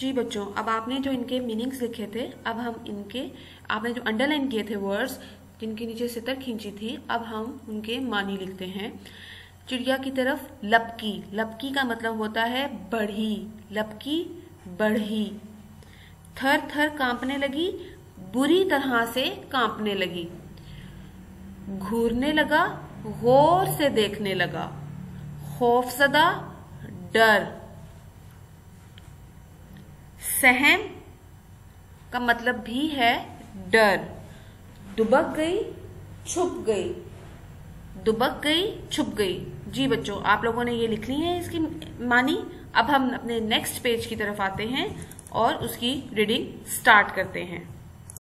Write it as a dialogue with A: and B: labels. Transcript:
A: जी बच्चों, अब आपने जो इनके मीनिंग्स लिखे थे, अब हम इनके, आपने जो अंडरलाइन किए थे वर्ड्स जिनके नीचे सितर खींची थी, अब हम उनके मानी लिखते हैं। चिड़िया की तरफ़ लपकी लपकी का मतलब होता है बढ़ी, लपकी बढ़ी। थर थर कांपने लगी, बुरी तरह से कांपने लगी। घूरने लगा, गौर से देखने लगा। खौफजदा डर। सहम का मतलब भी है डर। दुबक गई, छुप गई। दुबक गई, छुप गई। जी बच्चों, आप लोगों ने ये लिख ली है इसकी मानी। अब हम अपने नेक्स्ट पेज की तरफ़ आते हैं और उसकी रीडिंग स्टार्ट करते हैं।